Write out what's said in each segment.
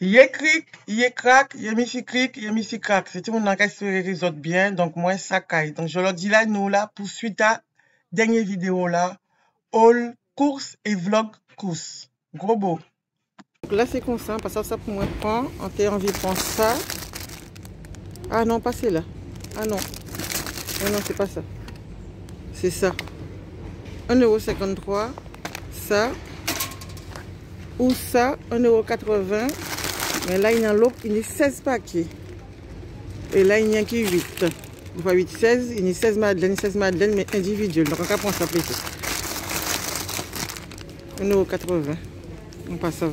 Ye krik, ye crack, ye misi krik, ye misi crack. C'est tout le monde qui les autres bien, donc moi ça caille. Donc je leur dis là, nous là, pour suite à dernière vidéo là, all course et vlog course. Gros beau. Donc là c'est comme ça, parce que ça pour moi prend, on t'a envie de prendre ça. Ah non, pas là. Ah non. Non, non, c'est pas ça. C'est ça. 1,53€. Ça. Ou ça, 1,80€. Mais là, il y a l'autre, il y a 16 paquets. Et là, il n'y a que 8. Une fois 8, 16. Il y a 16 madeleines, 16 madeleines, mais individuelles. Donc, on va prendre ça plus. 1,80€. On passe ça.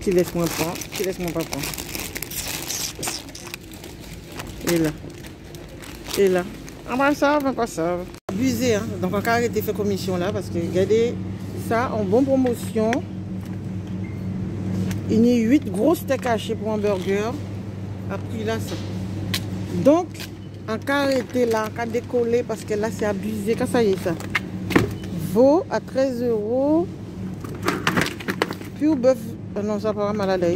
Qui laisse moi prendre, qui laisse moi pas prendre. Et là. Et là. On va ça, on va ça. Abusé, hein. Donc, on va arrêter faire commission là parce que regardez ça en bonne promotion. Il y a 8 gros steaks hachés pour un burger. Prix là, ça. Donc, en cas arrêté là, en cas décollé, parce que là, c'est abusé. Quand ça y est, ça vaut à 13 euros. Au bœuf, euh, non, ça pas mal à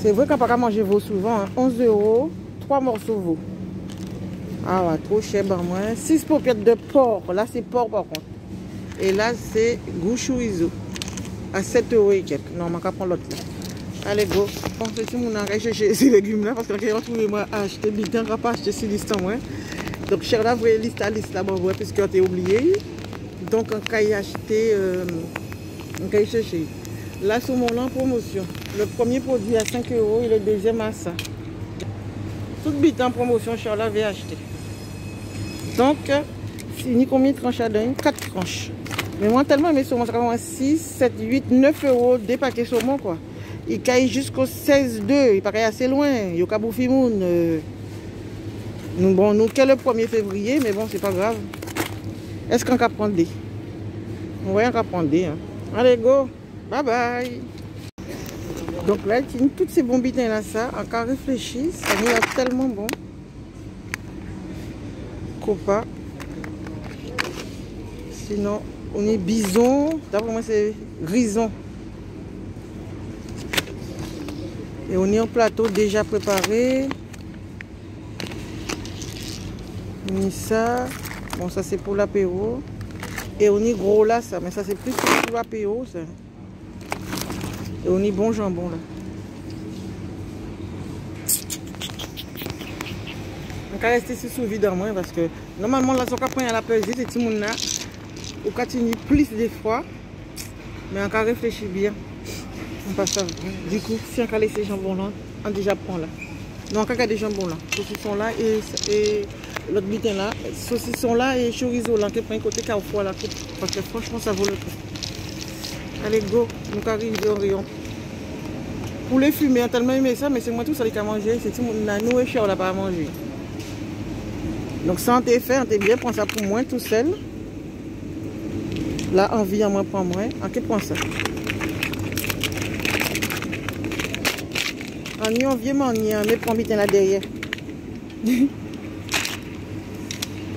C'est vrai pas manger veau souvent. 11 hein. euros, 3 morceaux veau. Ah ouais, trop cher, ben moins. 6 paupiètes de porc. Là, c'est porc par contre. Et là, c'est gouchouizo à 7 euros et quelques. Non, on va prendre l'autre. Allez, go. Bon, c'est tout monde a chercher ces légumes là parce que quand on moi acheter, bitin, on pas acheter ces listes moi. Donc, cher là, vous voyez liste à liste là, bon, ouais, puisque on oublié. Donc, on va y acheter, euh, on va y chercher. Là, sur mon en promotion. Le premier produit à 5 euros et le deuxième à ça. Tout bit en promotion, cher là, vais acheter. Donc, fini combien de tranches à donner 4 tranches. Mais moi, tellement mes saumons, ça 6, 7, 8, 9 euros des paquets saumon, quoi. Il caille jusqu'au 16,2. Il paraît assez loin. Il y a Kaboufimoun. Euh... Nous, bon, nous, qu'est le 1er février, mais bon, c'est pas grave. Est-ce qu'on va prendre des? On va prendre des. Hein. Allez, go. Bye bye. Donc là, toutes ces bombitins là, ça, encore réfléchi. Ça nous a tellement bon. Copa. Sinon, on est bison. D'après moi, c'est grison. Et on est en plateau déjà préparé. On est ça. Bon, ça c'est pour l'apéro. Et on est gros là, ça. Mais ça c'est plus pour l'apéro, ça. Et on est bon jambon là. On va rester sous vide en moins parce que normalement là, on va à la pesée, c'est tout le monde au continue plus des fois. Mais encore réfléchir bien. On passe Du coup, si on a laissé jambon là, on déjà prend là. Donc, on a des jambons là. Saucisson là et, et l'autre butin là. Saucisson là et chorizo là. Qui prend côté carrefour là. Parce que franchement, ça vaut le coup. Allez, go. Nous arrivons au rayon. Pour les fumer, on a tellement aimé ça, mais c'est moi tout ça qui a mangé. C'est tout nous et cher, on n'a pas à manger. Donc, ça, on t'a fait, on t'a bien, prends ça pour moi tout seul. Là, envie à moi pour moi. En quel point ça? En y envie, mais on y a mais prends là derrière.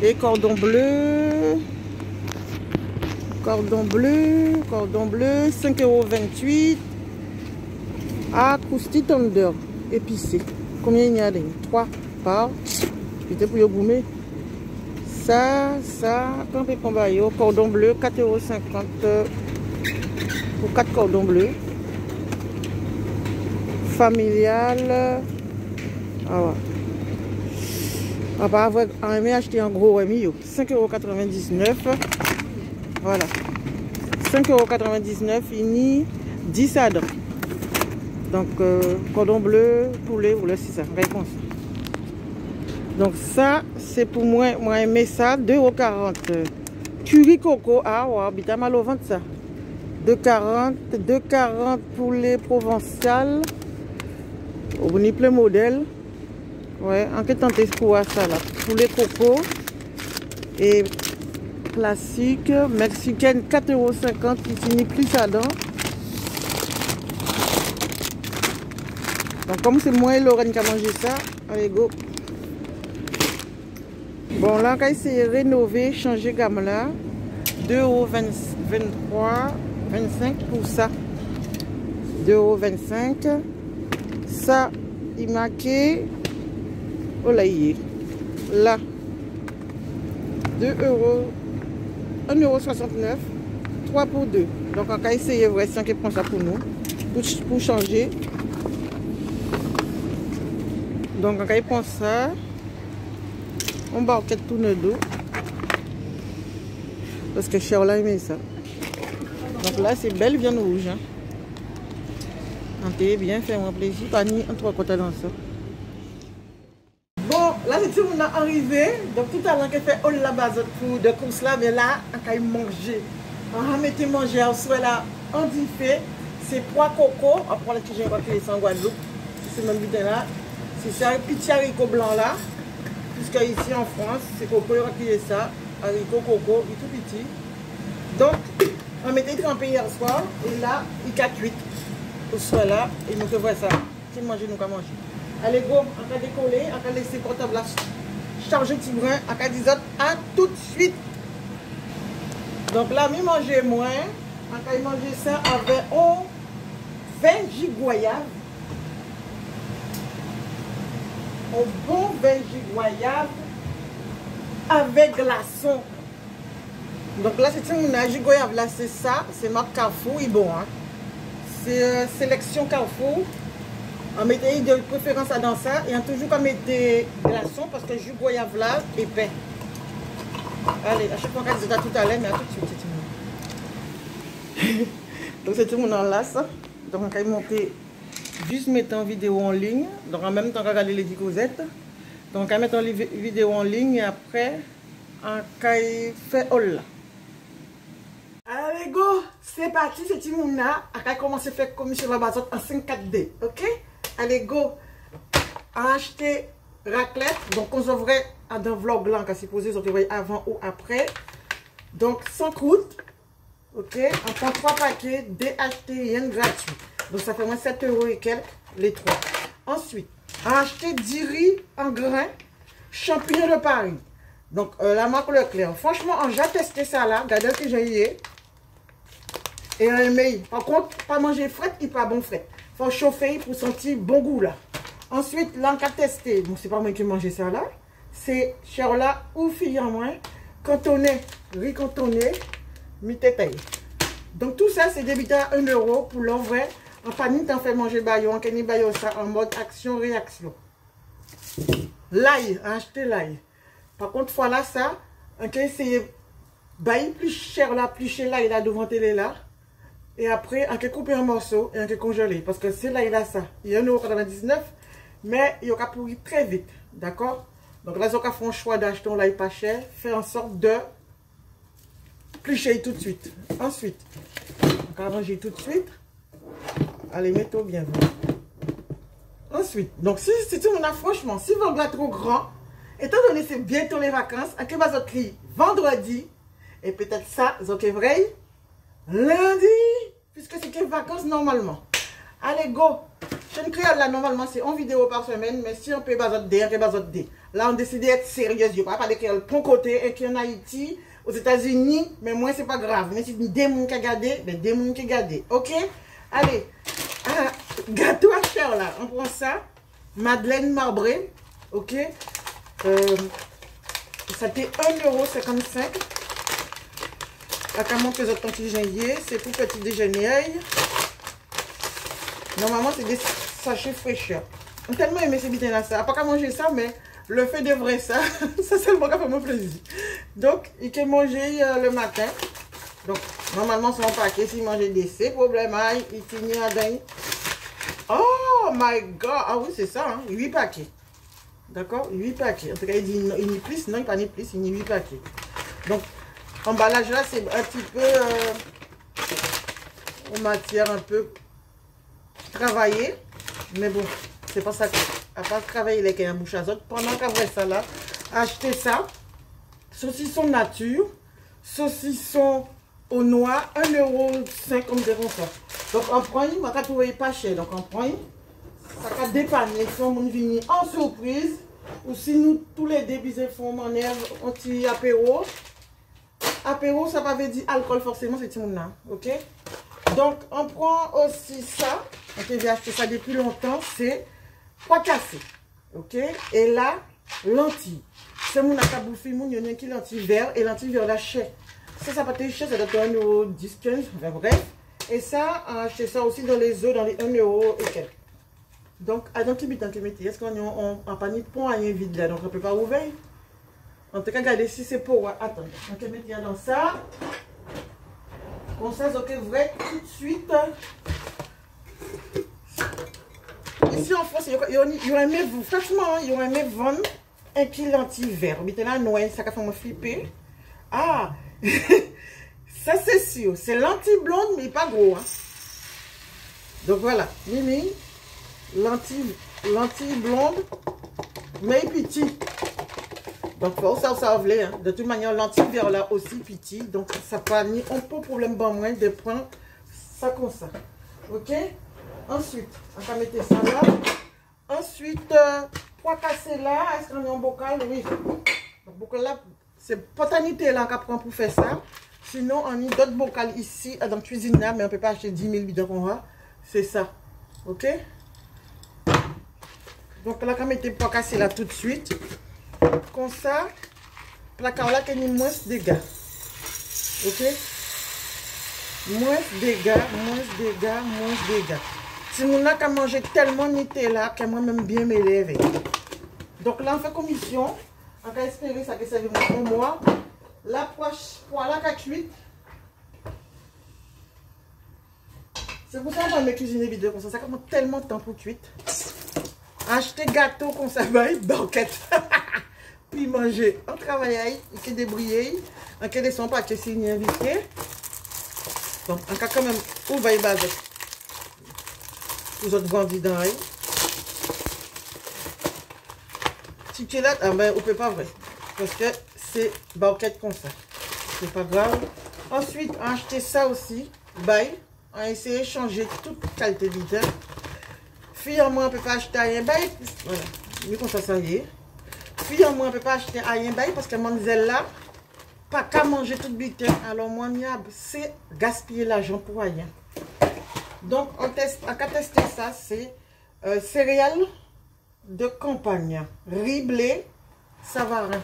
Et cordon bleu. Cordon bleu. Cordon bleu. 5,28€. Ah, Krusty Thunder. Épicé. Combien il y a 3 par. Putain, pour y goumer ça, ça, au cordon bleu, 4,50€ pour 4 cordons bleus. Familial. Ah ouais. On va avoir acheter un gros Rémi, 5,99€. Voilà. 5,99€, fini 10 adres. Donc, euh, cordon bleu, poulet, voilà, c'est ça. Réponse. Donc ça, c'est pour moi, moi aimer ça, 2,40€. Curry coco, ah ouais, bita mal au ventre ça. 2,40€, 2,40€ pour les provençales. On a plein modèle. Ouais, en quel temps pour ça là. Pour les cocos. Et classique, mexicaine 4,50€, qui finit plus ça dedans. Donc comme c'est moi et Lorraine qui a mangé ça, allez go. Bon, là, essayer de rénover, changer gamme là. 2,23 25 pour ça. 2,25€. Ça, il marqué. Oh là, il. Là. 2 euros. 1,69€. 3 pour 2. Donc, on va essayer vrai si on prend ça pour nous. Pour, pour changer. Donc, on va prendre ça. On va tout le dos. Parce que Charles a aimé ça. Donc là, c'est belle viande rouge. Hein. On bien fait un plaisir. Pas ni un trois côtés dans ça. Bon, là, c'est tout, on a arrivé. Donc tout à l'heure, on fait all la base pour de course là. Mais là, on a manger. On a mis manger au soir là. On dit fait. C'est pois coco. On prend les petits gens qui sont en Guadeloupe. C'est même butin là. C'est ça, petit haricot blanc là. Puisque ici en France, c'est coco est ça. Haricot coco, est tout petit. Donc, on mettait trempé hier soir. Et là, il a cuit. Au soir là. Et nous faisons ça. Si manger, nous allons manger? Allez, go, on va décoller. On va laisser portable là. Charger petit brin. On va dire à tout de suite. Donc là, mi manger moins. On va manger ça avec 20 gigoyaves. Bon 20 gigoyaves avec glaçon. Donc là, c'est une nage goyave. Là, c'est ça. C'est marque Carrefour. Il bon. Hein? C'est euh, sélection Carrefour. On mettait de préférence dans ça. Et on toujours qu'on mettait glaçons parce que jus goyave là, épais. Allez, à chaque fois qu'on dit tout à l'heure, mais à tout de suite. Donc c'est tout mon enlace. Donc on va monter juste mettre en vidéo en ligne. Donc en même temps qu'on regarder les dicosettes. Donc on va mettre en vidéo en ligne et après on va faire all. Allez, go! C'est parti, c'est Timouna. On commencer à faire comme la Babazot en 5-4D. Ok? Allez, go! Acheter raclette. Donc, on s'ouvrait à un vlog là, on supposé, vous voyez avant ou après. Donc, sans croûte. Ok? On prend 3 paquets DHT rien gratuit. Donc, ça fait moins 7 euros et quelques, les 3. Ensuite, acheter 10 riz en grains, champignons de Paris. Donc, euh, la marque Leclerc. Franchement, j'ai testé ça là. Regardez ce que j'ai eu. Et un mail. Par contre, pas manger frais, il pas bon frais. faut chauffer pour sentir bon goût là. Ensuite, a testé. Bon, c'est pas moi qui mangeais ça là. C'est Charla ou fille en moins. Cantonné, riz cantonné, mi Donc tout ça, c'est débité à 1 euro pour l'envoi. En famille, t'en fais manger baillon, on kenny baillon ça en mode action-réaction. L'ail, acheter l'ail. Par contre, voilà ça, on peut essayer bailler plus cher là, plus cher là, il a devant télé là. Et après, on peut couper un morceau et on peut congeler. Parce que c'est là, il a ça. Il y a 1,99€, mais il a pourri très vite. D'accord? Donc là, on fait un choix d'acheter un l'ail pas cher. Faire en sorte de cher tout de suite. Ensuite, on va ranger tout de suite. Allez, mettez-vous bien. Ensuite, donc si, si on a franchement, si vous avez trop grand, étant donné c'est bientôt les vacances, à que vous vendredi, et peut-être ça, vous vrai, lundi, puisque c'est que vacances normalement. Allez, go! Chaîne créole là, normalement, c'est une vidéo par semaine, mais si on peut baser D, on peut. Là, on décide d'être sérieux. Je ne pas parler le bon côté, et en Haïti, aux États-Unis, mais moi, c'est pas grave. Mais si des gens qui regardent, ben des gens qui regardent. Ok? Allez, gâteau à faire là, on prend ça. Madeleine marbrée, ok? Euh, ça fait 1,55€. La camon que autres c'est pour petit déjeuner. Normalement, c'est des sachets fraîcheurs. On tellement aimé ces bitins là, ça. Pas qu'à manger ça, mais le fait de vrai ça, ça c'est le bon fait mon plaisir. Donc, il peut manger euh, le matin. Donc, normalement, c'est un paquet. S'il mange des C, problème, il finit à dingue. Oh my god! Ah oui, c'est ça, hein? 8 paquets. D'accord? 8 paquets. En tout cas, il dit il n'y plus, non, il pas ni plus, il n'y 8 paquets. Donc, Emballage là, c'est un petit peu euh, en matière un peu travaillée. Mais bon, c'est pas ça à pas travailler les un bouche à Pendant qu'après ça là, acheter ça. Saucisson nature. Saucisson au noir, 1,5€ comme des ça Donc, on prend une, on va trouver pas cher. Donc, on prend une, ça va dépanner. Si on vient en surprise, ou si nous, tous les débisés font mon un petit apéro. Apéro, ça va veut dire alcool, forcément, c'est tout là. Ok? Donc, on prend aussi ça. on j'ai acheté ça depuis longtemps. C'est pois cassé. Ok? Et là, lentilles. C'est mon acaboufi, mon yon qui lentilles vert et lentilles vert la chèque. Ça, ça pas être cher, ça doit être 1 euro 10, 15, enfin bref. Et ça, on a acheté ça aussi dans les œufs, dans les 1 euro et quelques. Donc, à dans temps que est-ce qu'on a pas mis point à un vide là, donc on peut pas ouvrir. En tout cas, regardez si c'est pour. On peut mettre dans ça. Ça, ok, vrai tout de suite. Ici en France, il y aurait aimé franchement, il y aimé vendre un petit lentilles vert. Mettez là, Noël, ça fait me flipper. Ah, ça c'est sûr, c'est lentilles blondes, mais pas gros. Hein. Donc voilà, Mimi, blondes, mais petit. Donc, ça, ça voulait. Hein. De toute manière, là aussi petit. Donc, ça pas ni un peu problème pas moins de prendre ça comme ça. Ok? Ensuite, on va mettre ça là. Ensuite, euh, cassé là. Est-ce qu'on a un bocal? Oui. Le bocal là, c'est potanité là qu'on prend pour faire ça. Sinon, on a d'autres bocals ici dans la cuisine là, mais on ne peut pas acheter 10 000 bidons qu'on a. C'est ça. Ok? Donc là, mettre le poids cassé là tout de suite. Comme ça, placard là, qu'il y moins de dégâts. Ok? Moins de dégâts, moins de dégâts, moins de dégâts. Si on a qu'à manger tellement là que moi-même bien m'élever. Donc là, on fait commission. On va espérer ça que ça va pour moi. La poche, voilà, 48. C'est pour ça que je vais cuisiner vidéo comme ça. Ça prend tellement de temps pour cuire. Acheter gâteau ça, bah, banquette. Puis manger. On travaille, il faut débrouiller. On peut des pas que c'est invité. Donc, on peut quand même ouvrir les bases. Vous autres grandis dans Si tu là, ah ben, on peut pas vrai. Parce que c'est banquette comme ça. C'est pas grave. Ensuite, on acheté ça aussi. Bye. On a essayé de changer toute qualité de Fille moi, on peut pas acheter rien. Bye. Voilà. Mieux comme ça, ça y est. Puis moi, ne peut pas acheter rien parce que mademoiselle là, pas qu'à manger tout bulletin. Alors moi, c'est gaspiller l'argent pour rien. Donc, on teste, on a testé ça, c'est euh, céréales de campagne. Riz blé, savarin.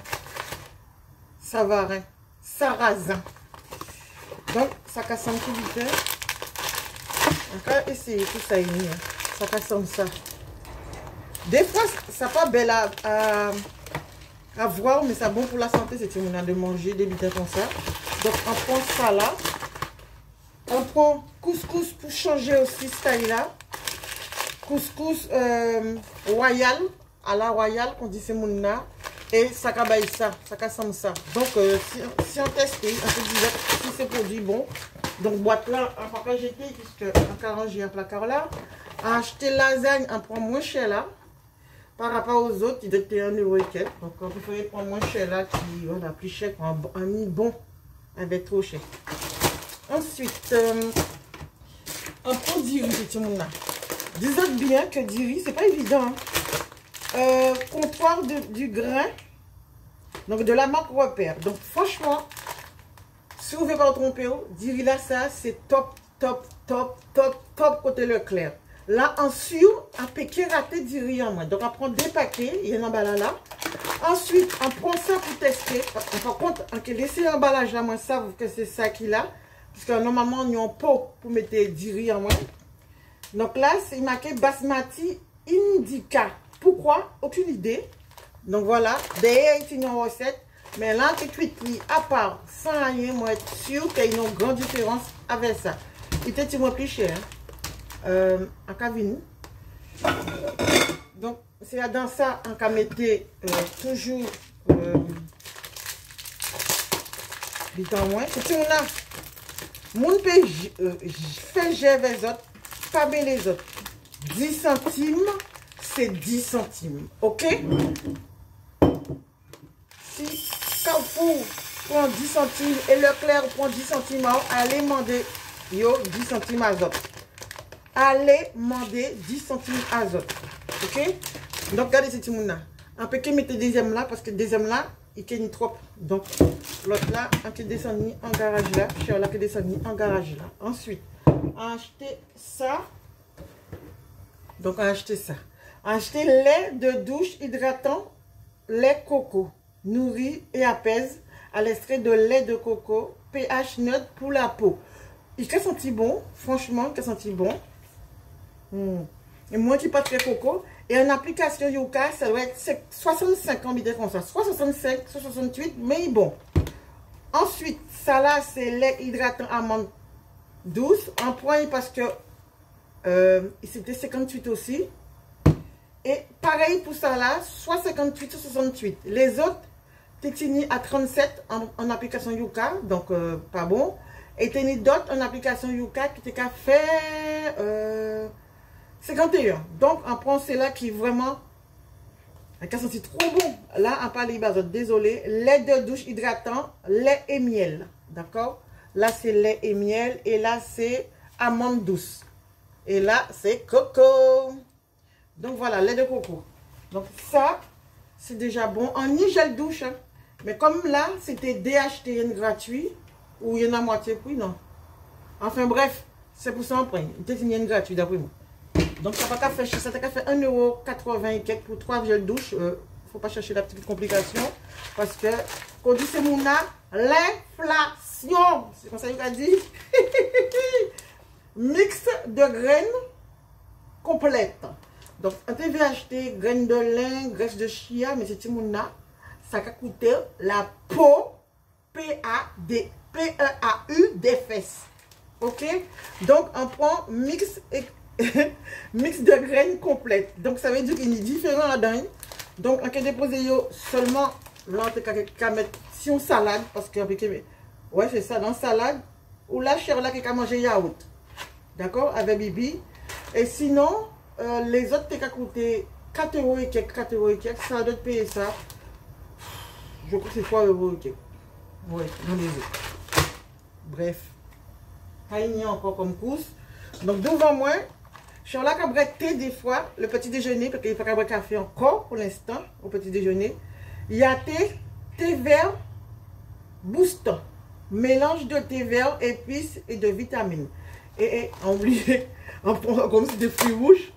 Savarin. Sarrasin. Donc, ça casse un petit bulletin. On va essayer tout ça. Hein. Ça casse ça. Des fois, ça pas belle à à voir, mais c'est bon pour la santé, c'est a de manger des bitins comme ça. Donc, on prend ça là. On prend couscous pour changer aussi ce taille-là. Couscous euh, royal, à la royale, qu'on dit c'est mon Et casse ça. Donc, euh, si, on teste, on peut dire si c'est produit bon. Donc, boîte là, on va pas puisque on a rangé un placard là. Acheter lasagne, on prend moins cher là. Par rapport aux autres, il était 1 euro et quelques. Donc, on peut prendre moins cher là, qui, voilà, plus cher un, un mi bon, avec trop cher. Ensuite, euh, on prend du riz, Disons bien que du riz, c'est pas évident. Hein. Euh, comptoir du grain, donc de la marque Repère. Donc, franchement, si vous ne voulez pas vous tromper, du riz là, ça, c'est top, top, top, top, top côté Leclerc. Là, en sur, un paquet raté du riz en moins. Donc, on prend des paquets. Il y a un emballage là. Ensuite, on prend ça pour tester. Par contre, on peut laisser l'emballage là. Moi, ça, que c'est ça qu'il a. Parce que normalement, on y a un pour mettre du riz en moins. Donc là, c'est marqué Basmati Indica. Pourquoi? Aucune idée. Donc voilà. D'ailleurs, il y a une recette. Mais là, c'est cuit à part, sans rien, moi, être sûr qu'il y a une grande différence avec ça. Il était plus cher. Hein euh, en cabine. Donc, c'est dans ça en cas euh, toujours euh, en moins. Si on a mon pays euh, fait les autres, les autres. 10 centimes, c'est 10 centimes. OK? Si Carrefour prend 10 centimes et Leclerc prend 10 centimes, allez demander yo 10 centimes autres allez demander 10 centimes azote. Ok? Donc, regardez ce petit. On peut mettre le deuxième là parce que deuxième là, il est trop. Donc, l'autre là, on peut descendre en garage là. Suis là qui descendre en garage là. Ensuite, a acheté ça. Donc, a acheté ça. A acheté lait de douche hydratant, lait coco, nourrit et apaise à l'extrait de lait de coco, pH neutre pour la peau. Il a senti bon, franchement, il a senti bon. Hmm. Et moi qui pas très coco. Et en application Yuka, ça doit être 65 ans, comme ça. Soit 65, soit 68, mais bon. Ensuite, ça là, c'est lait hydratant amande douce. En point parce que euh, c'était 58 aussi. Et pareil pour ça là, soit 58 soit 68. Les autres, Tétini à 37 en, application Yuka, donc euh, pas bon. Et Téni d'autres en application Yuka qui était qu'à faire euh, 51. Donc, on prend celle-là qui vraiment a senti trop bon. Là, on parle de désolé. Lait de douche hydratant, lait et miel. D'accord? Là, c'est lait et miel. Et là, c'est amande douce. Et là, c'est coco. Donc, voilà, lait de coco. Donc, ça, c'est déjà bon. En ni gel douche. Hein. Mais comme là, c'était DHTN gratuit. Ou il y en a moitié prix, non. Enfin, bref. C'est pour ça qu'on prend. Une gratuit, d'après moi. Donc, ça va qu'à faire, ça fait 1,80€ et quelques pour 3 gels douche. Euh, faut pas chercher la petite complication. Parce que, quand on dit c'est mon l'inflation. C'est comme ça qu'il a dit. Mix de graines complètes. Donc, on devait acheter graines de lin, graisse de chia, mais c'est Ça va coûter la peau P-A-D. P-E-A-U des fesses. Ok? Donc, on prend mix mix de graines complète. Donc, ça veut dire qu'il est différent à dingue. Donc, on peut déposer seulement, là, on mettre si on salade, parce que, ouais, c'est ça, dans salade, ou la chair là, qui a mangé yaourt. D'accord? Avec Bibi. Et sinon, euh, les autres, t'es qu'à coûter 4 euros et quelques, 4 euros et quelques, ça doit payer ça. Je crois que c'est 3 euros et quelques. Ouais, dans les autres. Bref. il y a encore comme course. Donc, devant moi, je suis là thé des fois, le petit déjeuner, parce qu'il faut qu'à café encore pour l'instant, au petit déjeuner. Il y a thé, thé vert, boost, mélange de thé vert, épices et de vitamines. Et, on oublie, on prend comme si des fruits rouges.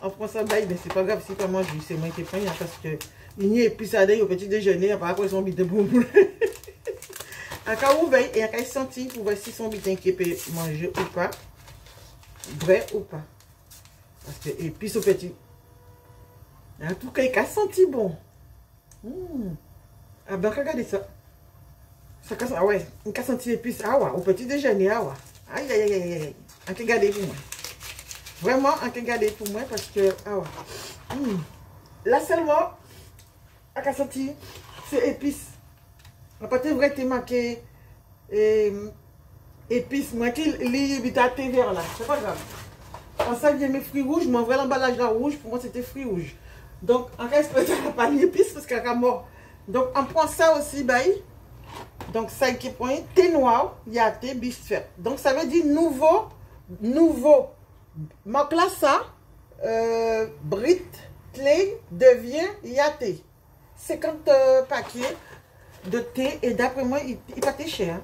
On prend ça, bah, c'est pas grave, si pas moi, c'est moi qui prends, parce que il y a épices à au petit déjeuner, après, après, ils sont de boum. En cas où, et en cas senti pour voir si son bitin qui peut manger ou pas, vrai ou pas. Parce que, et puis ce petit. En tout cas, il a senti bon. Mmh. Ah ben, regardez ça. Ça ah ouais, il a senti épice. Ah ouais, au petit déjeuner, ah ouais. Aïe, aïe, aïe, aïe. On peut garder pour moi. Vraiment, peut garder pour moi parce que, ah ouais. Mmh. Là seulement, a senti, c'est épice. On peut vrai te marqué épice. Moi qui lis, vert là. C'est pas grave. En ça, il mes fruits rouges. Moi, vrai l'emballage là rouge, pour moi, c'était fruits rouges. Donc, en reste, pas l'épice parce qu'elle a mort. Donc, on prend ça aussi, bail. Donc, 5 points. Thé noir, il y a thé bisfait. Donc, ça veut dire nouveau, nouveau. Marque là, ça, euh, Brit, clé, devient yaté. 50 euh, paquets de thé. Et d'après moi, il n'est pas cher.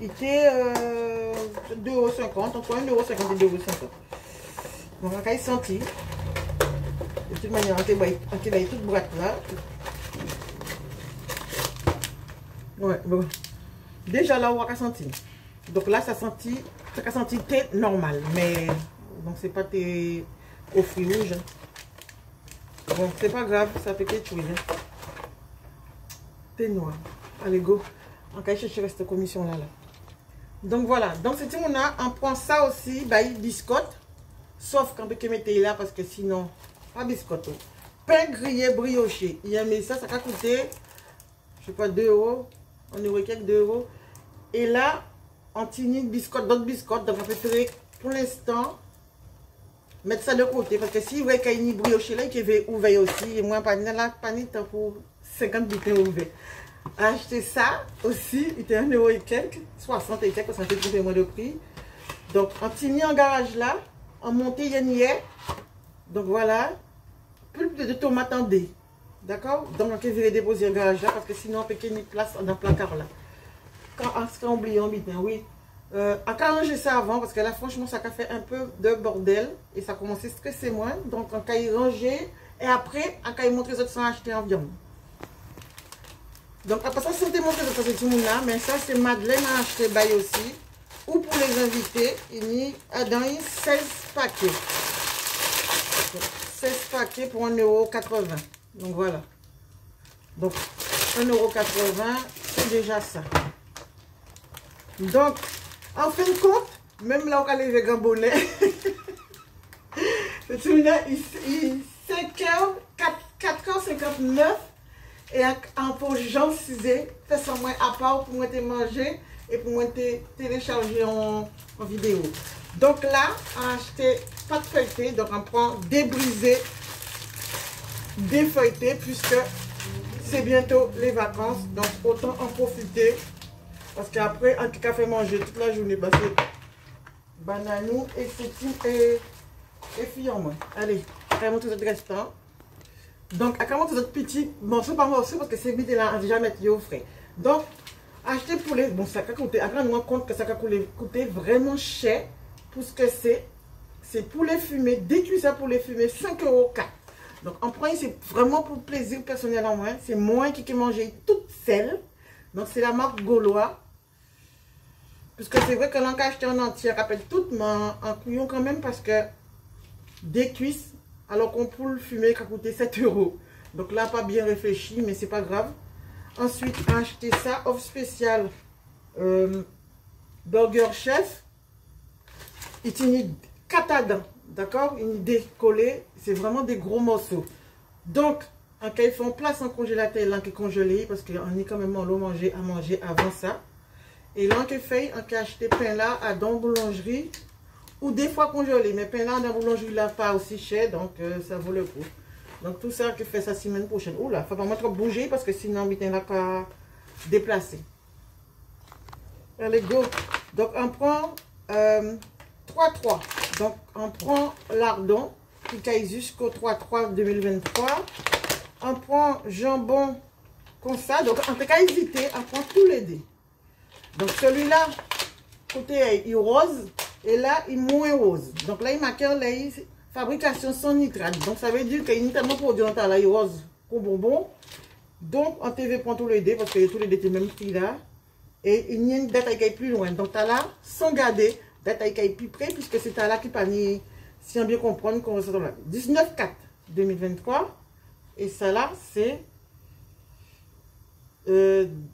Il était euh, 2,50€, entre 1,50€ et 2,50€. On va sentir. Toute manière, on va toute boîte là. Ouais, bon. Déjà là, on va sentir. Donc là, ça sentit, ça senti thé normal. Mais, donc c'est pas thé au fruits rouges. Hein. Bon, c'est pas grave, ça fait quelque chose. Hein. Thé noir. Allez, go. On va chercher cette commission là. là. Donc voilà. Donc, c'est on a, on prend ça aussi, bah, biscotte. Sauf quand on mettre là parce que sinon, pas biscotte. Pain grillé brioché. Il y a mis ça, ça a coûté, je sais pas, 2 euros. On est quelques 2 euros. Et là, on tient biscotte, d'autres biscottes. Donc, on préférer pour l'instant mettre ça de côté. Parce que si vous voyez qu'il y a une brioché là, qui va ouvert aussi. Et moi, pas là, pas pour 50 bitins ouverts. Acheter ça aussi, il était 1 euro et quelques, 60 et quelques, ça fait moins de prix. Donc, on tient en garage là en montée hier. Donc voilà. Plus de tomates en D. D'accord? Donc je vais déposer un garage là parce que sinon on une place dans le placard là. Quand on se oublie, on dit, oui. Euh, on a ranger ça avant parce que là, franchement, ça a fait un peu de bordel et ça a commencé à stresser moins. Donc, on a ranger et après, on a montré les autres sans acheter en viande. Donc, après ça, c'était montré les autres tout là, mais ça, c'est Madeleine a acheté bail aussi. Ou pour les invités, il y a dans 16 paquets. 16 paquets pour 1,80€. Donc, voilà. Donc, 1,80€, c'est déjà ça. Donc, en fin de compte, même là où on les gambonais, c'est il 5h, 4h59 et en pour Jean Cizé, ça moins à part pour moi te manger et pour moi te télécharger en, vidéo. Donc là, on a acheté de feuilleté, donc on prend débrisé, défeuilleté puisque c'est bientôt les vacances, donc autant en profiter parce qu'après, en tout cas, fait manger toute la journée. Parce que bananou et c'est et, et fille en moi. Allez, vais montrer ce restant. Donc, à comment autres petits morceaux par morceau parce que c'est vite là, on déjà mettre au frais. Donc, acheter pour les. Bon, ça a coûté. Après, on rend compte que ça a coûté vraiment cher pour ce que c'est. C'est pour les fumer, décuit ça pour les fumer, 5 euros Donc, en premier, c'est vraiment pour plaisir personnel en moins. C'est moi qui ai mangé toute seule. Donc, c'est la marque Gaulois. Puisque c'est vrai que l'on acheté en entier, rappelle tout, mais en couillon quand même parce que des cuisses, alors qu'on peut le fumer, qui a coûté 7 euros. Donc là, pas bien réfléchi, mais c'est pas grave. Ensuite, acheter ça, offre spéciale euh, Burger Chef. Il une catadin, d'accord? Une décollée, c'est vraiment des gros morceaux. Donc, en cas ils font place en congélateur, là qui est congelé, parce qu'on est quand même en l'eau manger à manger avant ça. Et là, on fait, on peut acheter pain là à dans boulangerie, ou des fois congelé, mais pain là dans boulangerie là pas aussi cher, donc euh, ça vaut le coup. Donc tout ça, qui fait ça semaine prochaine. Oula, faut pas trop bouger parce que sinon, on n'a pas déplacer. Allez, go. Donc on prend 3-3. Euh, donc on prend lardon qui caille jusqu'au 3-3 2023 on prend jambon comme ça. Donc, en tout cas, hésiter, on prend tous les dés. Donc, celui-là, côté il rose. Et là, il moins rose. Donc, là, il marque la fabrication sans nitrate. Donc, ça veut dire qu'il y a produit en là, rose pour bonbon. Donc, on TV prend tous les dés parce que tous les dés sont même prix là. Et il y a une date plus loin. Donc, as là, sans garder, date est plus près, puisque c'est là qui pas si on bien comprendre qu'on va 19-4 2023. Et ça là, c'est 16-7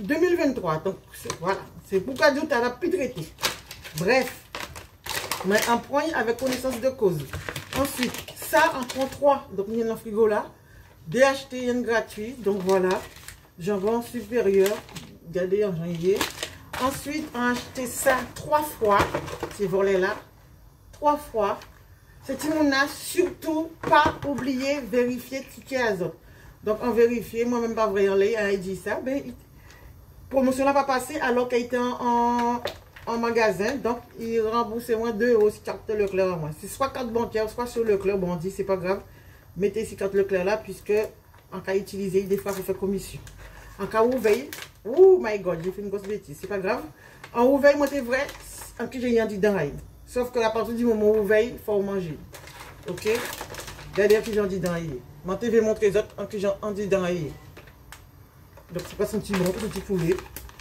2023. Donc, voilà. C'est pourquoi Dieu t'a plus traité. Bref. Mais un point avec connaissance de cause. Ensuite, ça, en prend 3. Donc, il y a le frigo là. DHT gratuit. Donc, voilà. Jambon supérieur. Regardez en janvier. Ensuite, on a acheté ça trois fois. Ces volets-là. Trois fois. C'est on a surtout pas oublié vérifier ticket azote. Donc, on vérifie, moi-même pas vrai, il dit ça. Ben, promotion n'a pas passé alors qu'il était en, magasin. Donc, il rembourse moins 2 euros si carte Leclerc à moi. C'est soit carte bancaire, soit sur Leclerc. Bon, on dit, c'est pas grave. Mettez ces carte Leclerc là, puisque en cas utilisé, des fois, il fait commission. En cas où veille, oh my god, j'ai fait une grosse bêtise, c'est pas grave. En ouvert, moi, c'est vrai, en que j'ai rien dit dans Sauf que à partir du moment où vous veillez, il faut manger. Ok? D'ailleurs, que j'en dis dans l'œil. Je vais montrer les autres que j'en dis dans l'œil. Donc, c'est pas son petit bon, petit poulet.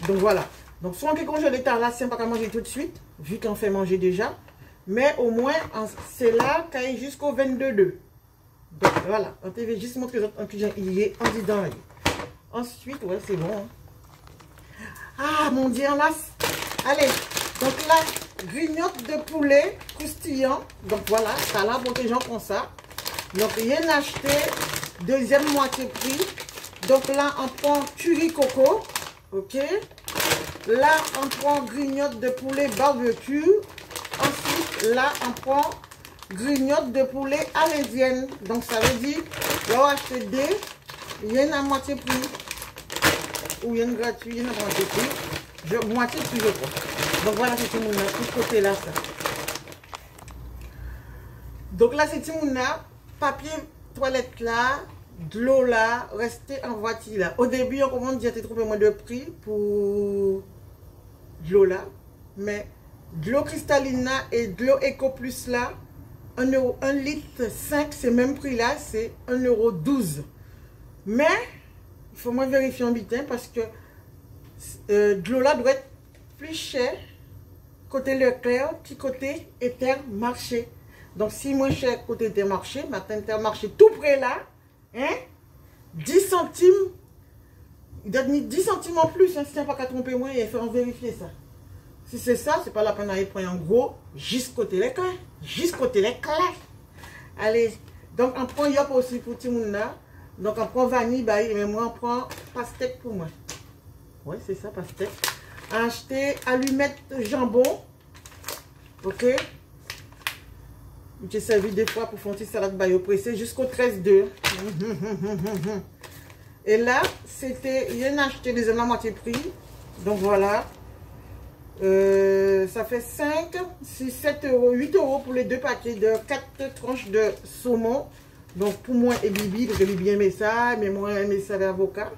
Donc, voilà. Donc, soit on congèle l'état là, c'est pas qu'à manger tout de suite, vu qu'on fait manger déjà. Mais au moins, c'est là qu'il est jusqu'au 22-2. Donc, voilà. On va juste montrer les autres que j'en dit dans l'œil. Ensuite, ouais, c'est bon. Hein. Ah, mon Dieu, là. Allez. Donc là, grignote de poulet croustillant. Donc voilà, ça là pour les gens comme ça. Donc rien acheté, deuxième moitié prix. Donc là, on prend curry coco. Ok. Là, on prend grignote de poulet barbecue. Ensuite, là, on prend grignote de poulet alésienne. Donc ça veut dire, là, on achète des, rien à moitié prix. Ou rien gratuit, rien à moitié prix. Je, moitié prix, je crois. Donc voilà, c'est tout mon tout côté là, ça. Donc là, c'est tout papier toilette là, de l'eau là, rester en voiture là. Au début, on commande, j'ai trouvé moins de prix pour de l'eau là. Mais de l'eau cristalline là et de l'eau Eco Plus là, 1 euro, 1 litre 5, c'est même prix là, c'est 1 euro 12. Mais, il faut moi vérifier en bitin parce que euh, l'eau là doit être plus cher côté Leclerc qui côté Intermarché. Donc, si moins cher côté Intermarché, matin Intermarché tout près là, hein, 10 centimes, il donne 10 centimes en plus, hein, si tu pas qu'à tromper moi, il faut vérifier ça. Si c'est ça, c'est pas la peine d'aller prendre en gros, juste côté clés. Juste côté clés. Allez, donc on prend yop aussi pour tout le monde là. Donc on prend vanille, bah, mais moi on prend pastèque pour moi. Ouais, c'est ça, pastèque. Acheter allumettes jambon. Ok. J'ai servi des fois pour faire une salade bayo pressé jusqu'au 13-2. Et là, c'était, il y a acheté des hommes à moitié prix. Donc voilà. Euh, ça fait 5, 6, 7 euros, 8 euros pour les deux paquets de 4 tranches de saumon. Donc pour moi et Bibi, que Bibi aimait ça, mais moi aimé ça l'avocat.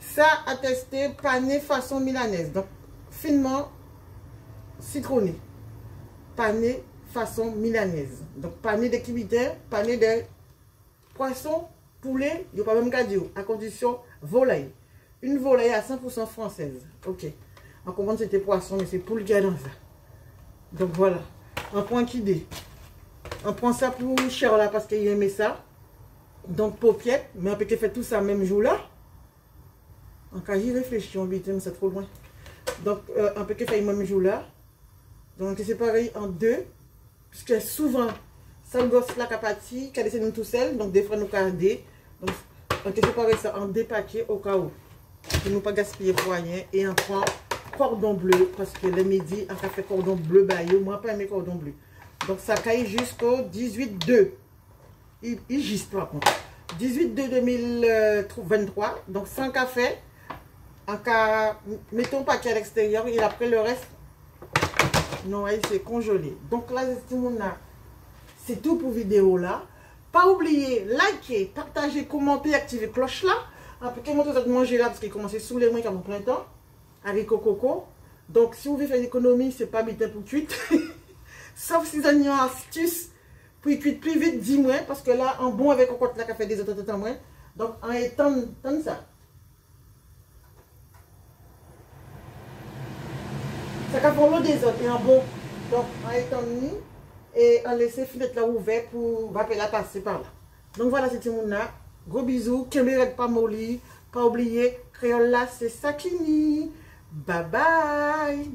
Ça a testé pané façon milanaise. Donc finement citronné. Pané façon milanaise. Donc pané de pané de poisson, poulet, il n'y a pas même qu'à dire, à condition volaille. Une volaille à 100% française. Ok. On comprend c'était poisson, mais c'est pour le gars dans ça. Donc voilà. On prend qui On prend ça pour cher là parce qu'il aimait ça. Donc paupiette, mais on peut faire tout ça même jour là. En cas j'y réfléchis, on mais c'est trop loin. Donc euh, on peut faire le même jour là. Donc c'est pareil en deux. Puisque souvent, ça gosse la capacité, qu'elle essaie tout seul. Donc des fois nous garder. Donc on peut séparer ça en deux paquets au cas où. Pour ne pas gaspiller pour rien. Et on prend cordon bleu parce que le midi, on a fait cordon bleu baillot. Moi, pas aimé cordon bleu. Donc, ça caille jusqu'au 18-2. Il, il giste par contre. 18 2 2023. Donc, sans café. En cas, mettons paquet à l'extérieur et après le reste, non, c'est congelé. Donc là, c'est tout pour vidéo là. Pas oublier, liker, partager, commenter, activer cloche là. Après, vous avez mangé là parce qu'il commençait sous les mois comme plein temps avec coco. Donc, si vous voulez faire une économie, c'est pas bien pour cuite. Sauf si vous avez une astuce pour cuire plus vite, dis-moi. Parce que là, en bon avec cocotte, là, qui fait des autres temps moins. Donc, en étant, tant ça. Ça fait l'eau des autres et en bon. Donc, en étant et en laisser fenêtre là ouverte pour la passer par là. Donc, voilà, c'était mon là. Gros bisous. Caméra pas molly. Pas oublier, créole là, c'est Sakini. Bye bye.